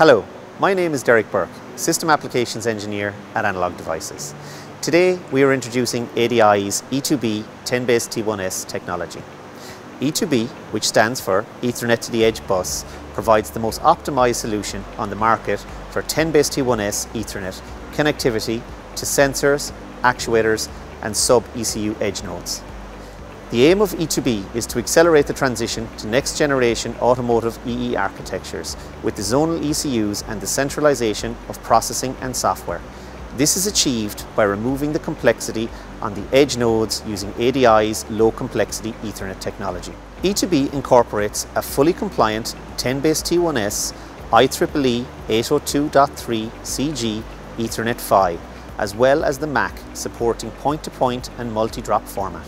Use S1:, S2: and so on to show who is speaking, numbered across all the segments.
S1: Hello, my name is Derek Burke, System Applications Engineer at Analog Devices. Today we are introducing ADI's E2B 10BASE-T1S technology. E2B, which stands for Ethernet to the Edge Bus, provides the most optimized solution on the market for 10BASE-T1S Ethernet connectivity to sensors, actuators and sub-ECU edge nodes. The aim of E2B is to accelerate the transition to next generation automotive EE architectures with the zonal ECUs and the centralization of processing and software. This is achieved by removing the complexity on the edge nodes using ADI's low complexity Ethernet technology. E2B incorporates a fully compliant 10BASE-T1S IEEE 802.3 CG Ethernet PHY, as well as the MAC supporting point-to-point -point and multi-drop format.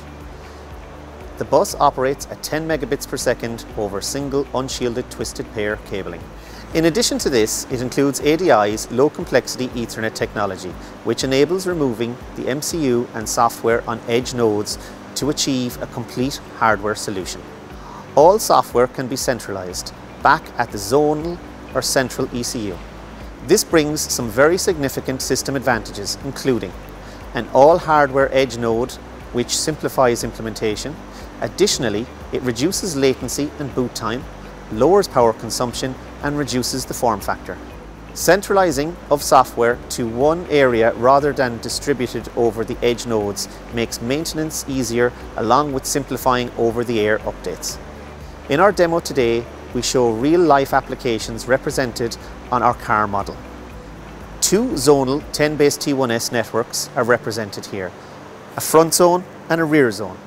S1: The bus operates at 10 megabits per second over single unshielded twisted pair cabling. In addition to this, it includes ADI's low complexity Ethernet technology, which enables removing the MCU and software on edge nodes to achieve a complete hardware solution. All software can be centralized back at the zonal or central ECU. This brings some very significant system advantages, including an all hardware edge node, which simplifies implementation, Additionally, it reduces latency and boot time, lowers power consumption and reduces the form factor. Centralizing of software to one area rather than distributed over the edge nodes makes maintenance easier along with simplifying over-the-air updates. In our demo today, we show real-life applications represented on our car model. Two zonal 10BASE-T1S networks are represented here, a front zone and a rear zone.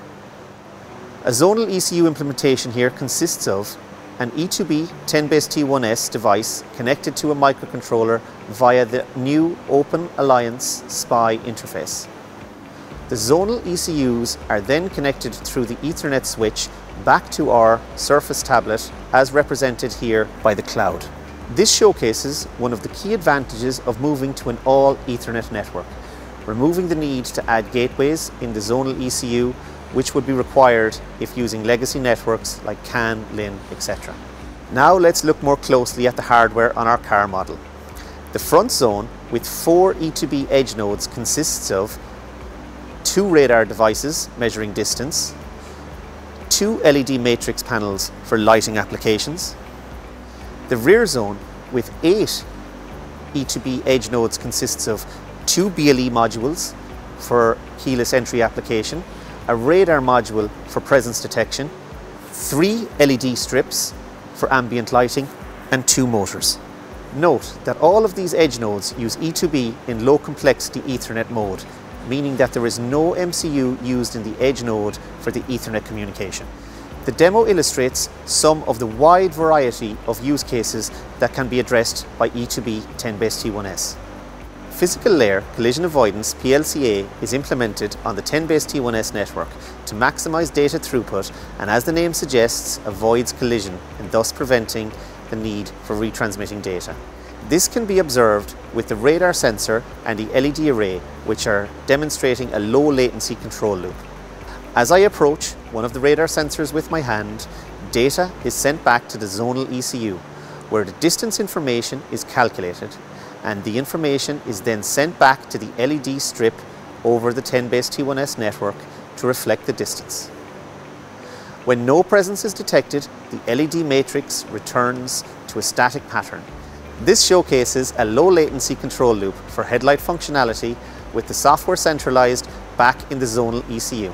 S1: A zonal ECU implementation here consists of an E2B 10BASE-T1S device connected to a microcontroller via the new Open Alliance SPI interface. The zonal ECUs are then connected through the Ethernet switch back to our Surface tablet as represented here by the cloud. This showcases one of the key advantages of moving to an all Ethernet network, removing the need to add gateways in the zonal ECU which would be required if using legacy networks like CAN, LIN, etc. Now let's look more closely at the hardware on our car model. The front zone with four E2B edge nodes consists of two radar devices measuring distance, two LED matrix panels for lighting applications. The rear zone with eight E2B edge nodes consists of two BLE modules for keyless entry application, a radar module for presence detection, three LED strips for ambient lighting, and two motors. Note that all of these edge nodes use E2B in low complexity Ethernet mode, meaning that there is no MCU used in the edge node for the Ethernet communication. The demo illustrates some of the wide variety of use cases that can be addressed by E2B 10BASE-T1S. Physical layer collision avoidance PLCA is implemented on the 10BASE-T1S network to maximize data throughput and as the name suggests avoids collision and thus preventing the need for retransmitting data. This can be observed with the radar sensor and the LED array which are demonstrating a low latency control loop. As I approach one of the radar sensors with my hand, data is sent back to the zonal ECU where the distance information is calculated and the information is then sent back to the LED strip over the 10BASE-T1S network to reflect the distance. When no presence is detected, the LED matrix returns to a static pattern. This showcases a low latency control loop for headlight functionality with the software centralized back in the zonal ECU.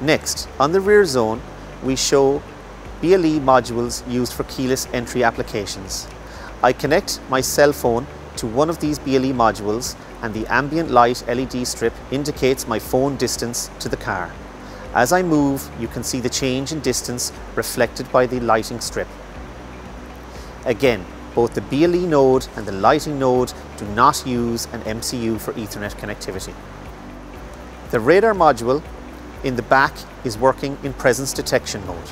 S1: Next, on the rear zone, we show BLE modules used for keyless entry applications. I connect my cell phone to one of these BLE modules and the ambient light LED strip indicates my phone distance to the car. As I move, you can see the change in distance reflected by the lighting strip. Again, both the BLE node and the lighting node do not use an MCU for Ethernet connectivity. The radar module in the back is working in presence detection mode.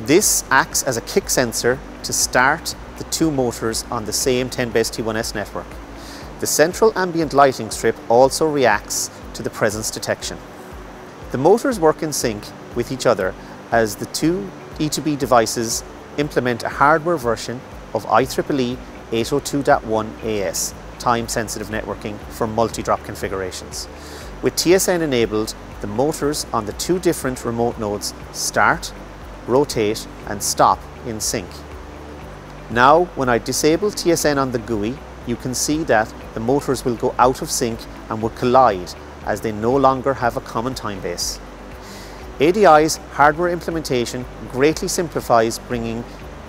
S1: This acts as a kick sensor to start the two motors on the same 10BASE-T1S network. The central ambient lighting strip also reacts to the presence detection. The motors work in sync with each other as the two E2B devices implement a hardware version of IEEE 802.1 AS, time-sensitive networking for multi-drop configurations. With TSN enabled, the motors on the two different remote nodes start, rotate and stop in sync. Now, when I disable TSN on the GUI, you can see that the motors will go out of sync and will collide as they no longer have a common time base. ADI's hardware implementation greatly simplifies bringing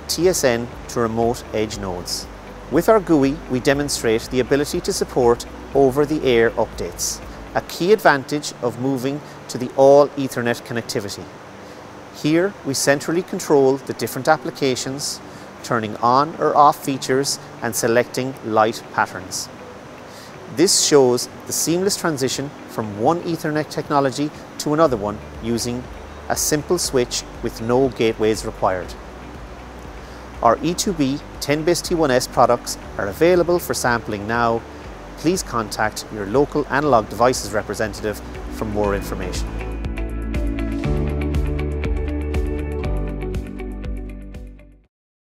S1: TSN to remote edge nodes. With our GUI, we demonstrate the ability to support over-the-air updates, a key advantage of moving to the all Ethernet connectivity. Here, we centrally control the different applications, turning on or off features and selecting light patterns. This shows the seamless transition from one Ethernet technology to another one using a simple switch with no gateways required. Our E2B 10BASE-T1S products are available for sampling now. Please contact your local Analog Devices representative for more information.